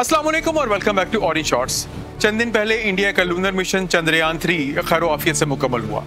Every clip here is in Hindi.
अस्सलाम वालेकुम और welcome back to orange shorts चंद दिन पहले इंडिया का लूनर मिशन चंद्रयान थ्री खैर आफियत से मुकम्मल हुआ।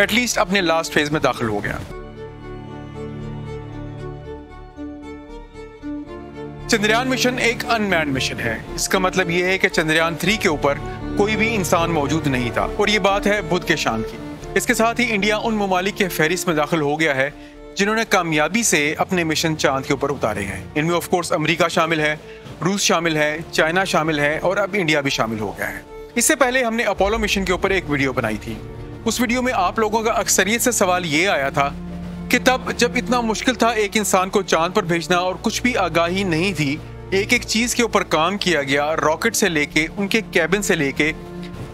एटलीस्ट अपने लास्ट फ़ेज़ में दाखिल हो गया। चंद्रयान मिशन एक अनमैन मिशन है। इसका मतलब यह है कि चंद्रयान थ्री के ऊपर कोई भी इंसान मौजूद नहीं था। और ये बात है बुद्ध के शान की। इसके साथ ही इंडिया उन ममालिक के फहरिस्त में दाखिल हो गया है जिन्होंने कामयाबी से अपने मिशन चाँद के ऊपर उतारे हैं। इनमें ऑफ़ कोर्स अमेरिका शामिल है, रूस शामिल है, चाइना शामिल है और अब इंडिया भी शामिल हो गया है। इससे पहले हमने अपोलो मिशन के ऊपर एक वीडियो बनाई थी। उस वीडियो में आप लोगों का अक्सरियत से सवाल ये आया था कि तब जब इतना मुश्किल था एक इंसान को चाँद पर भेजना और कुछ भी आगाही नहीं थी एक एक चीज़ के ऊपर काम किया गया, रॉकेट से लेके, उनके कैबिन से लेके,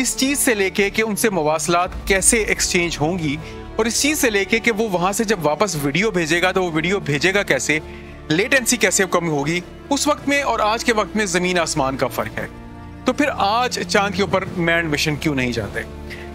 इस चीज़ से लेके कि उनसे मवासलात कैसे एक्सचेंज होंगी और इस चीज़ से लेके कि वो वहाँ से जब वापस वीडियो भेजेगा तो वो वीडियो भेजेगा कैसे? लेटेंसी कैसे कम होगी? उस वक्त में और आज के वक्त में ज़मीन आसमान का फ़र्क है। तो फिर आज चाँद के ऊपर मैन मिशन क्यों नहीं जाते?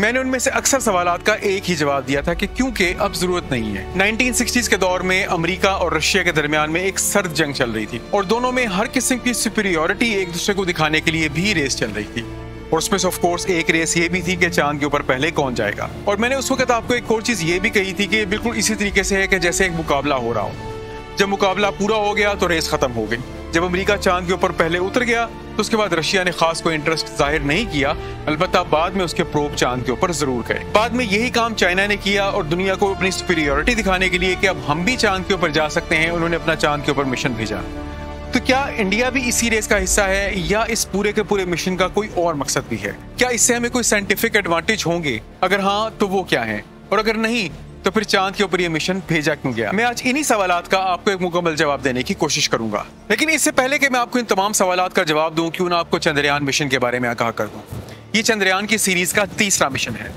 मैंने उनमें से अक्सर सवाल का एक ही जवाब दिया था कि क्योंकि अब ज़रूरत नहीं है। 1960s के दौर में अमेरिका और रशिया के दरमियान में एक सर्द जंग चल रही थी और दोनों में हर किस्म की सुपीरियोरिटी एक दूसरे को दिखाने के लिए भी रेस चल रही थी। और उसमें ऑफ़ कोर्स एक रेस ये भी थी कि चाँद के ऊपर पहले कौन जाएगा। और मैंने उस वक्त आपको एक और चीज़ ये भी कही थी कि बिल्कुल इसी तरीके से है कि जैसे एक मुकाबला हो रहा हो। जब मुकाबला पूरा हो गया तो रेस खत्म हो गई। जब अमेरिका चाँद के ऊपर पहले उतर गया तो उसके बाद रशिया ने खास कोई इंटरेस्ट ज़ाहिर नहीं किया। अलबत्ता बाद में उसके प्रोब चाँद के ऊपर ज़रूर गए। बाद में यही काम चाइना ने किया और दुनिया को अपनी सुपीरियोरिटी दिखाने के लिए कि अब हम भी चाँद के ऊपर जा सकते हैं। उन्होंने अपना चाँद के ऊपर मिशन भेजा। तो क्या इंडिया भी इसी रेस का हिस्सा है या इस पूरे के पूरे मिशन का कोई और मकसद भी है? क्या इससे हमें कोई साइंटिफिक एडवांटेज होंगे? अगर हाँ तो वो क्या है? और अगर नहीं तो फिर चाँद के ऊपर ये मिशन भेजा क्यों गया? मैं आज इन्हीं सवाल का आपको एक मुकम्मल जवाब देने की कोशिश करूँगा। लेकिन इससे पहले कि मैं आपको इन तमाम सवाल का जवाब दूँ, क्यों ना आपको चंद्रयान मिशन के बारे में आगाह कर दूँ। ये चंद्रयान की सीरीज़ का तीसरा मिशन है।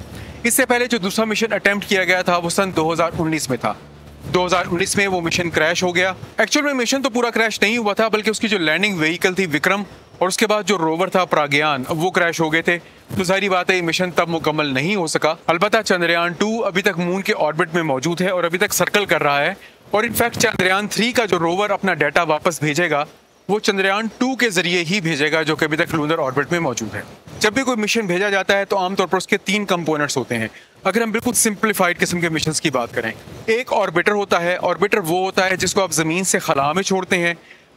इससे पहले जो दूसरा मिशन अटेम्प्ट किया गया था, वो सन 2019 में था। 2019 में वो मिशन क्रैश हो गया। एक्चुअल में मिशन तो पूरा क्रैश नहीं हुआ था, बल्कि उसकी जो लैंडिंग व्हीकल थी विक्रम और उसके बाद जो रोवर था प्राज्ञान वो क्रैश हो गए थे। तो सारी बात है मिशन तब मुकम्मल नहीं हो सका। अलबत् चंद्रयान टू अभी तक मून के ऑर्बिट में मौजूद है और अभी तक सर्कल कर रहा है। और इनफैक्ट चंद्रयान थ्री का जो रोवर अपना डाटा वापस भेजेगा वो चंद्रयान टू के ज़रिए ही भेजेगा, जो कि अभी तक लूनर ऑर्बिट में मौजूद है। जब भी कोई मिशन भेजा जाता है तो आमतौर पर उसके तीन कंपोनेंट्स होते हैं। अगर हम बिल्कुल सिंप्लीफाइड किस्म के मिशन की बात करें, एक ऑर्बिटर होता है, ऑर्बिटर वो होता है जिसको आप ज़मीन से खला में छोड़ते हैं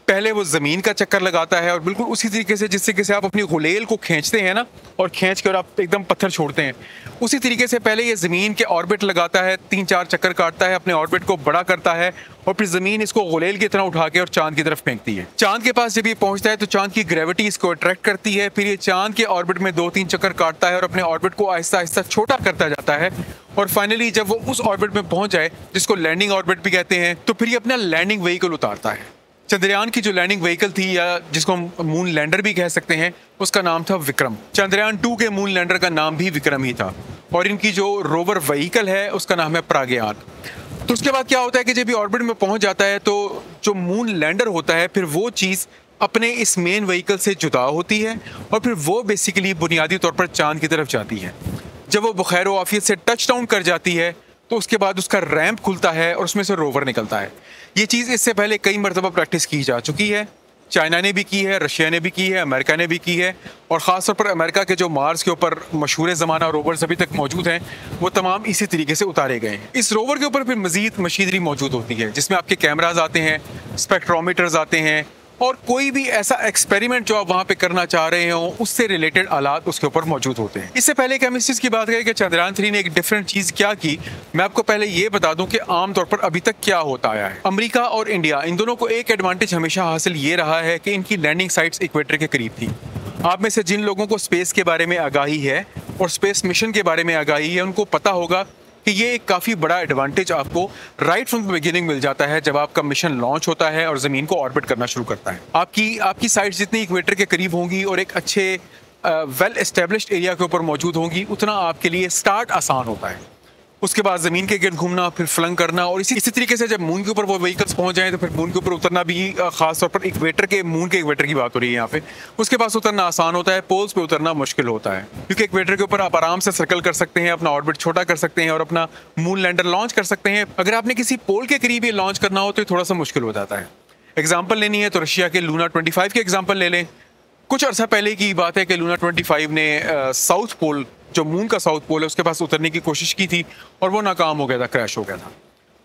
पहले वो ज़मीन का चक्कर लगाता है और बिल्कुल उसी तरीके से जिस तरीके से आप अपनी गुलेल को खींचते हैं ना और खींच के और आप एकदम पत्थर छोड़ते हैं, उसी तरीके से पहले ये ज़मीन के ऑर्बिट लगाता है, तीन चार चक्कर काटता है, अपने ऑर्बिट को बड़ा करता है और फिर ज़मीन इसको गुलेल की तरह उठा के और चाँद की तरफ़ फेंकती है। चाँद के पास जब ये पहुँचता है तो चाँद की ग्रेविटी इसको अट्रैक्ट करती है, फिर ये चाँद के ऑर्बिट में दो तीन चक्कर काटता है और अपने ऑर्बिट को आहिस्ता आहिस्ता छोटा करता जाता है और फाइनली जब वो उस ऑर्बिट में पहुँच जाए, जिसको लैंडिंग ऑर्बिट भी कहते हैं तो फिर ये अपना लैंडिंग व्हीकल उतारता है। चंद्रयान की जो लैंडिंग व्हीकल थी या जिसको हम मून लैंडर भी कह सकते हैं, उसका नाम था विक्रम। चंद्रयान टू के मून लैंडर का नाम भी विक्रम ही था। और इनकी जो रोवर व्हीकल है, उसका नाम है प्राग्यान। तो उसके बाद क्या होता है कि जब ये ऑर्बिट में पहुँच जाता है तो जो मून लैंडर होता है, फिर वो चीज़ अपने इस मेन व्हीकल से जुदा होती है और फिर वो बेसिकली बुनियादी तौर पर चाँद की तरफ़ जाती है। जब वो बुखैर वाफियत से टच डाउन कर जाती है तो उसके बाद उसका रैंप खुलता है और उसमें से रोवर निकलता है। ये चीज़ इससे पहले कई मरतबा प्रैक्टिस की जा चुकी है। चाइना ने भी की है, रशिया ने भी की है, अमेरिका ने भी की है, और ख़ासतौर पर अमेरिका के जो मार्स के ऊपर मशहूर ज़माना रोवर्स अभी तक मौजूद हैं, वो तमाम इसी तरीके से उतारे गए हैं। इस रोवर के ऊपर फिर मजीद मशीनरी मौजूद होती है, जिसमें आपके कैमराज आते हैं, स्पेक्ट्रोमीटर्स आते हैं और कोई भी ऐसा एक्सपेरिमेंट जो आप वहाँ पे करना चाह रहे हो, उससे रिलेटेड आलात उसके ऊपर मौजूद होते हैं। इससे पहले कि हम इस चीज़ की बात करें कि चंद्रयान थ्री ने एक डिफरेंट चीज़ क्या की, मैं आपको पहले ये बता दूँ कि आमतौर पर अभी तक क्या होता आया है। अमरीका और इंडिया, इन दोनों को एक एडवांटेज हमेशा हासिल ये रहा है कि इनकी लैंडिंग साइट्स इक्वेटर के करीब थी। आप में से जिन लोगों को स्पेस के बारे में आगाही है और स्पेस मिशन के बारे में आगाही है, उनको पता होगा कि ये एक काफ़ी बड़ा एडवांटेज आपको राइट फ्रॉम द बिगिनिंग मिल जाता है जब आपका मिशन लॉन्च होता है और ज़मीन को ऑर्बिट करना शुरू करता है। आपकी आपकी साइट जितनी इक्वेटर के करीब होंगी और एक अच्छे वेल एस्टेब्लिश्ड एरिया के ऊपर मौजूद होंगी, उतना आपके लिए स्टार्ट आसान होता है। उसके बाद ज़मीन के गिर्द घूमना, फिर फ्लंग करना और इसी इसी तरीके से जब मून के ऊपर वो व्हीकल्स पहुँच जाए तो फिर मून के ऊपर उतरना भी खास तौर पर इक्वेटर के मून के इक्वेटर की बात हो रही है यहाँ पे। उसके पास उतरना आसान होता है पोल्स पे उतरना मुश्किल होता है। क्योंकि इक्वेटर के ऊपर आप आराम से सर्कल कर सकते हैं, अपना ऑर्बिट छोटा कर सकते हैं और अपना मून लैंडर लॉन्च कर सकते हैं। अगर आपने किसी पोल के करीब ये लॉन्च करना हो तो थोड़ा सा मुश्किल हो जाता है। एग्ज़ाम्पल लेनी है तो रशिया के लूना ट्वेंटी के एग्ज़ाम्पल ले लें। कुछ अर्सा पहले की बात है कि लूना 25 ने साउथ पोल जो मून का साउथ पोल है, उसके पास उतरने की कोशिश की थी और वो नाकाम हो गया था क्रैश हो गया था।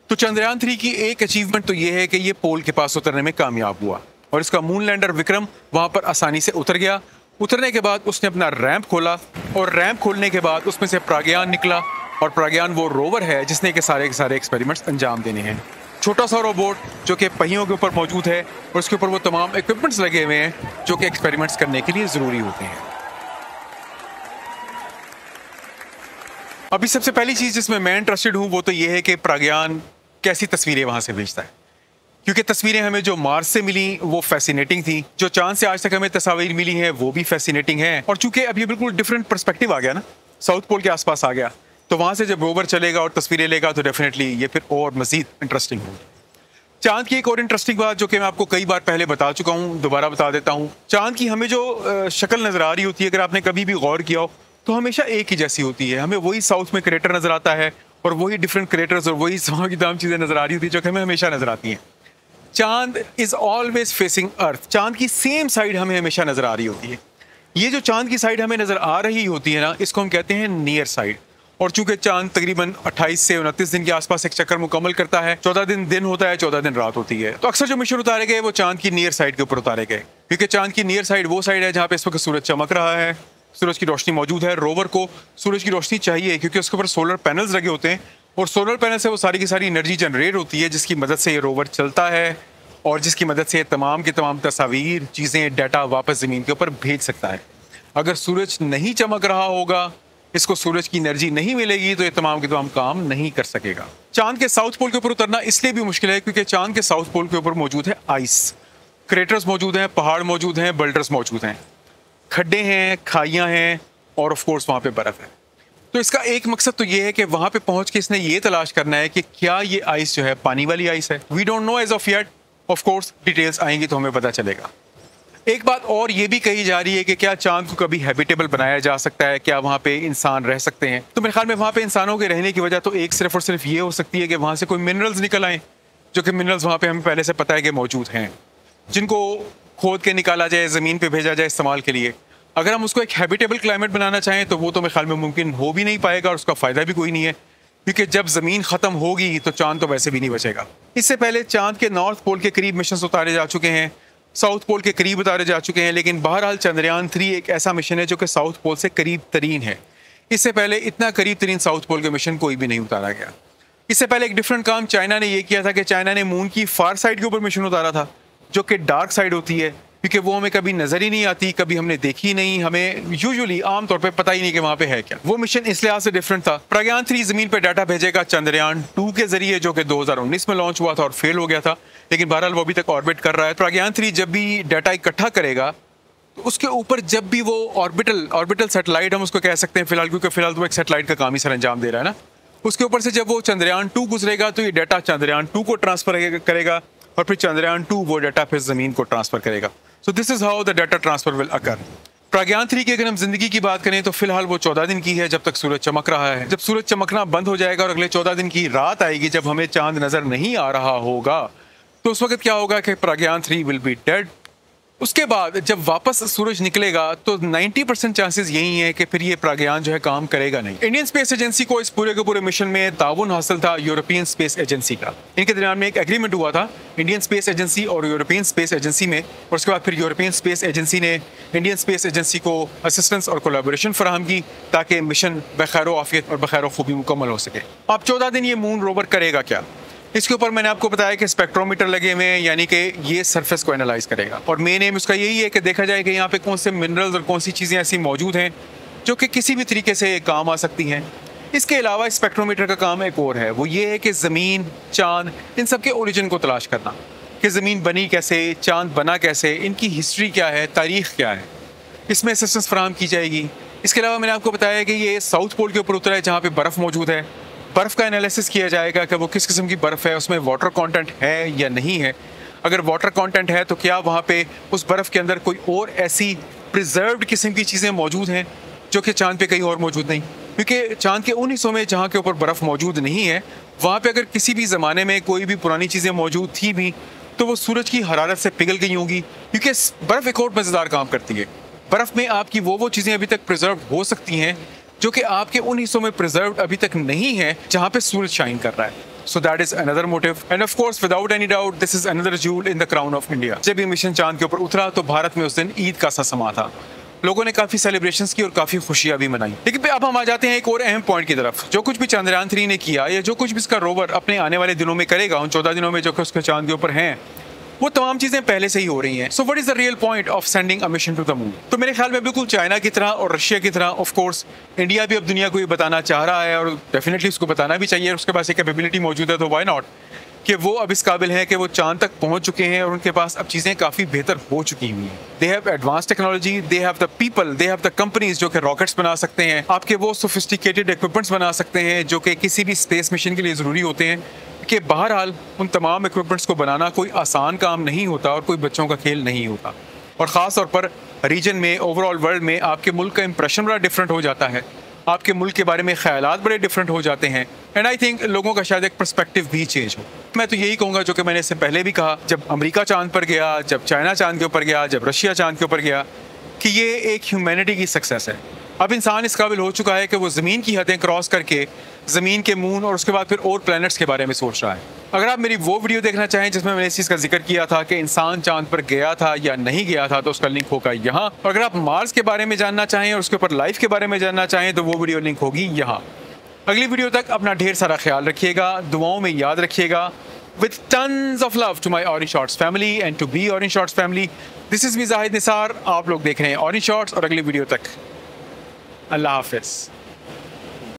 तो चंद्रयान थ्री की एक अचीवमेंट तो ये है कि ये पोल के पास उतरने में कामयाब हुआ और इसका मून लैंडर विक्रम वहाँ पर आसानी से उतर गया। उतरने के बाद उसने अपना रैंप खोला और रैंप खोलने के बाद उसमें से प्राज्ञान निकला और प्राज्ञान वो रोवर है जिसने के सारे के सारे एक्सपेरिमेंट्स अंजाम देने हैं। छोटा सा रोबोट जो कि पहियों के ऊपर मौजूद है और उसके ऊपर वो तमाम इक्विपमेंट्स लगे हुए हैं जो कि एक्सपेरिमेंट्स करने के लिए ज़रूरी होते हैं। अभी सबसे पहली चीज़ जिसमें मैं इंटरेस्टेड हूँ, वो तो ये है कि प्राज्ञान कैसी तस्वीरें वहाँ से भेजता है। क्योंकि तस्वीरें हमें जो मार्स से मिली, वो फैसिनेटिंग थी। जो चाँद से आज तक हमें तस्वीर मिली है, वो भी फैसिनेटिंग है। और चूँकि अब ये बिल्कुल डिफरेंट परस्पेक्टिव आ गया ना साउथ पोल के आसपास आ गया तो वहाँ से जब रोवर चलेगा और तस्वीरें लेगा तो डेफिनेटली ये फिर और मजीद इंटरेस्टिंग होगी। चाँद की एक और इंटरेस्टिंग बात, जो कि मैं आपको कई बार पहले बता चुका हूँ, दोबारा बता देता हूँ। चाँद की हमें जो शक्ल नज़र आ रही होती है, अगर आपने कभी भी गौर किया हो तो हमेशा एक ही जैसी होती है। हमें वही साउथ में क्रेटर नज़र आता है और वही डिफरेंट क्रेटर्स और वही की तमाम चीज़ें नज़र आ रही होती है जो कि हमें हमेशा नज़र आती हैं। चाँद इज़ ऑलवेज फेसिंग अर्थ चाँद की सेम साइड हमें हमेशा नज़र आ रही होती है। ये जो चाँद की साइड हमें नज़र आ रही होती है ना, इसको हम कहते हैं नियर साइड और चूँकि चाँद तकरीबन 28 से उनतीस दिन के आसपास एक चक्कर मुकम्मल करता है, चौदह दिन दिन होता है, चौदह दिन रात होती है। तो अक्सर जो मिशन उतारे गए, वो चाँद की नियर साइड के ऊपर उतारे गए। क्योंकि चाँद की नियर साइड वो साइड है जहाँ पे इस वक्त सूरज चमक रहा है। सूरज की रोशनी मौजूद है। रोवर को सूरज की रोशनी चाहिए क्योंकि उसके ऊपर सोलर पैनल्स लगे होते हैं और सोलर पैनल से वो सारी की सारी एनर्जी जनरेट होती है, जिसकी मदद से ये रोवर चलता है और जिसकी मदद से तमाम की तमाम तस्वीर, चीज़ें डाटा वापस ज़मीन के ऊपर भेज सकता है। अगर सूरज नहीं चमक रहा होगा, इसको सूरज की एनर्जी नहीं मिलेगी तो ये तमाम के तमाम काम नहीं कर सकेगा। चाँद के साउथ पोल के ऊपर उतरना इसलिए भी मुश्किल है क्योंकि चाँद के साउथ पोल के ऊपर मौजूद है आइस क्रेटर्स मौजूद हैं, पहाड़ मौजूद हैं बल्डर्स मौजूद हैं। खड्डे हैं, खाइयाँ हैं और ऑफ़ कोर्स वहाँ पे बर्फ़ है। तो इसका एक मकसद तो ये है कि वहाँ पे पहुँच के इसने ये तलाश करना है कि क्या ये आइस जो है, पानी वाली आइस है। We don't know as of yet of course details आएँगी तो हमें पता चलेगा। एक बात और ये भी कही जा रही है कि क्या चाँद को कभी हैबिटेबल बनाया जा सकता है, क्या वहाँ पे इंसान रह सकते हैं। तो मेरे ख्याल में वहाँ पे इंसानों के रहने की वजह तो एक सिर्फ़ और सिर्फ़ ये हो सकती है कि वहाँ से कोई मिनरल्स निकल आएँ, जो कि मिनरल्स वहाँ पे हमें पहले से पता है कि मौजूद हैं, जिनको खोद के निकाला जाए, ज़मीन पे भेजा जाए इस्तेमाल के लिए। अगर हम उसको एक हैबिटेबल क्लाइमेट बनाना चाहें तो वो तो मेरे ख्याल में मुमकिन हो भी नहीं पाएगा और उसका फ़ायदा भी कोई नहीं है। क्योंकि जब ज़मीन ख़त्म होगी तो चाँद तो वैसे भी नहीं बचेगा। इससे पहले चाँद के नॉर्थ पोल के करीब मिशन उतारे जा चुके हैं साउथ पोल के करीब उतारे जा चुके हैं, लेकिन बहरहाल चंद्रयान थ्री एक ऐसा मिशन है जो कि साउथ पोल से करीब तरीन है। इससे पहले इतना करीब तरीन साउथ पोल के मिशन कोई भी नहीं उतारा गया। इससे पहले एक डिफरेंट काम चाइना ने यह किया था कि चाइना ने मून की फार साइड के ऊपर मिशन उतारा था। जो कि डार्क साइड होती है, क्योंकि वो हमें कभी नज़र ही नहीं आती, कभी हमने देखी नहीं, हमें यूजुअली आमतौर पर पता ही नहीं कि वहाँ पे है क्या। वो मिशन इस लिहाज से डिफरेंट था। प्रज्ञान थ्री ज़मीन पर डाटा भेजेगा चंद्रयान टू के ज़रिए, जो कि 2019 में लॉन्च हुआ था और फेल हो गया था। लेकिन बहरहाल वो अभी तक ऑर्बिट कर रहा है। प्रज्ञान थ्री जब भी डाटा इकट्ठा करेगा तो उसके ऊपर जब भी वो ऑर्बिटल ऑर्बिटल सेटेलाइट हम उसको कह सकते हैं फ़िलहाल, क्योंकि फ़िलहाल तो एक सेटेलाइट का काम ही सर अंजाम दे रहा है ना। उसके ऊपर से जब वो चंद्रयान टू गुजरेगा तो ये डाटा चंद्रयान टू को ट्रांसफ़र करेगा। और फिर चंद्रयान टू वो डाटा फिर ज़मीन को ट्रांसफ़र करेगा। So this is how the data transfer will occur Pragyan three की अगर हम ज़िंदगी की बात करें तो फ़िलहाल वो चौदह दिन की है जब तक सूरज चमक रहा है। जब सूरज चमकना बंद हो जाएगा और अगले चौदह दिन की रात आएगी जब हमें चाँद नज़र नहीं आ रहा होगा तो उस वक्त क्या होगा कि Pragyan three will be dead उसके बाद जब वापस सूरज निकलेगा तो 90 परसेंट चांसेस यही है कि फिर ये प्राज्ञान जो है काम करेगा नहीं। इंडियन स्पेस एजेंसी को इस पूरे के पूरे मिशन में ताउन हासिल था यूरोपियन स्पेस एजेंसी का। इनके दरमियान में एक एग्रीमेंट हुआ था इंडियन स्पेस एजेंसी और यूरोपियन स्पेस एजेंसी में, और उसके बाद फिर यूरोपियन स्पेस एजेंसी ने इंडियन स्पेस एजेंसी को असिस्टेंस और कोलेबोरेशन फराहम की ताकि मिशन बखैर आफियत और बखैर खूबी मुकम्मल हो सके। अब चौदह दिन ये मून रोवर करेगा क्या? इसके ऊपर मैंने आपको बताया कि स्पेक्ट्रोमीटर लगे हुए हैं, यानी कि ये सरफेस को एनालाइज करेगा। और मेन एम इसका यही है कि देखा जाए कि यहाँ पे कौन से मिनरल्स और कौन सी चीज़ें ऐसी मौजूद हैं, जो कि किसी भी तरीके से काम आ सकती हैं। इसके अलावा स्पेक्ट्रोमीटर का काम एक और है, वो ये है कि ज़मीन, चाँद, इन सब के ओरिजिन को तलाश करना। कि ज़मीन बनी कैसे, चाँद बना कैसे, इनकी हिस्ट्री क्या है, तारीख क्या है। इसमें असिस्टेंस फराम की जाएगी। इसके अलावा मैंने आपको बताया कि ये साउथ पोल के ऊपर उतरा है, जहाँ पर बर्फ़ मौजूद है। बर्फ़ का एनालिसिस किया जाएगा कि वो किस किस्म की बर्फ़ है, उसमें वाटर कंटेंट है या नहीं है। अगर वाटर कंटेंट है तो क्या वहाँ पे उस बर्फ़ के अंदर कोई और ऐसी प्रिजर्व्ड किस्म की चीज़ें मौजूद हैं, जो कि चाँद पे कहीं और मौजूद नहीं? क्योंकि चाँद के उन हिस्सों में जहाँ के ऊपर बर्फ़ मौजूद नहीं है, वहाँ पे अगर किसी भी ज़माने में कोई भी पुरानी चीज़ें मौजूद थी भी तो वो सूरज की हरारत से पिघल गई होंगी, क्योंकि बर्फ़ एक और मज़ेदार काम करती है। बर्फ़ में आपकी वो वो चीज़ें अभी तक प्रिजर्व हो सकती हैं जो कि आपके उन हिस्सों में प्रिजर्व अभी तक नहीं है जहाँ पे सूरज शाइन कर रहा है So that is another motive. And of course, without any doubt, this is another jewel in the crown of India. जब ये मिशन चाँद के ऊपर उतरा तो भारत में उस दिन ईद का सा समा था लोगों ने काफ़ी सेलिब्रेशंस की और काफ़ी खुशियाँ भी मनाई लेकिन अब हम आ जाते हैं एक और अहम पॉइंट की तरफ़ जो कुछ भी चंद्रयान थ्री ने किया या जो कुछ भी इसका रोवर अपने आने वाले दिनों में करेगा उन चौदह दिनों में जो उसके चाँद के ऊपर हैं वो तमाम चीज़ें पहले से ही हो रही हैं। So what is the real point of sending a mission to the moon तो मेरे ख्याल में बिल्कुल चाइना की तरह और रशिया की तरह ऑफ़ कोर्स इंडिया भी अब दुनिया को ये बताना चाह रहा है और डेफिनेटली उसको बताना भी चाहिए। उसके पास एक कैपेबिलिटी मौजूद है तो वाई नॉट कि वो अब इस काबिल हैं कि वो चाँद तक पहुँच चुके हैं और उनके पास अब चीज़ें काफ़ी बेहतर हो चुकी हुई हैं। They have advance technology they have the people they have the companies जो कि रॉकेट्स बना सकते हैं, आपके वो सोफिस्टिकेटेड इक्विपमेंट्स बना सकते हैं जो कि किसी भी स्पेस मिशन के लिए ज़रूरी होते हैं कि बहरहाल उन तमाम इक्विपमेंट्स को बनाना कोई आसान काम नहीं होता और कोई बच्चों का खेल नहीं होता। और ख़ास तौर पर रीजन में ओवरऑल वर्ल्ड में आपके मुल्क का इंप्रेशन बड़ा डिफरेंट हो जाता है। आपके मुल्क के बारे में ख्याल बड़े डिफरेंट हो जाते हैं। एंड आई थिंक लोगों का शायद एक परस्पेक्टिव भी चेंज हो। मैं तो यही कहूँगा, जो कि मैंने इससे पहले भी कहा, जब अमेरिका चाँद पर गया, जब चाइना चाँद के ऊपर गया, जब रशिया चाँद के ऊपर गया, कि ये एक ह्यूमैनिटी की सक्सेस है। अब इंसान इस काबिल हो चुका है कि वो ज़मीन की हदें क्रॉस करके, ज़मीन के मून और उसके बाद फिर और प्लैनेट्स के बारे में सोच रहा है। अगर आप मेरी वो वीडियो देखना चाहें, जिसमें मैंने इस चीज़ का ज़िक्र किया था कि इंसान चाँद पर गया था या नहीं गया था तो उसका लिंक होगा यहाँ। और अगर आप मार्स के बारे में जानना चाहें और उसके ऊपर लाइफ के बारे में जानना चाहें तो वो वीडियो लिंक होगी यहाँ। अगली वीडियो तक अपना ढेर सारा ख्याल रखिएगा, दुआओं में याद रखिएगा। with tons of love to my Orange Shorts family and to be Orange Shorts family. This is me Zahid Nisar. आप लोग देख रहे हैं Orange Shorts और अगली वीडियो तक अल्लाह हाफिज़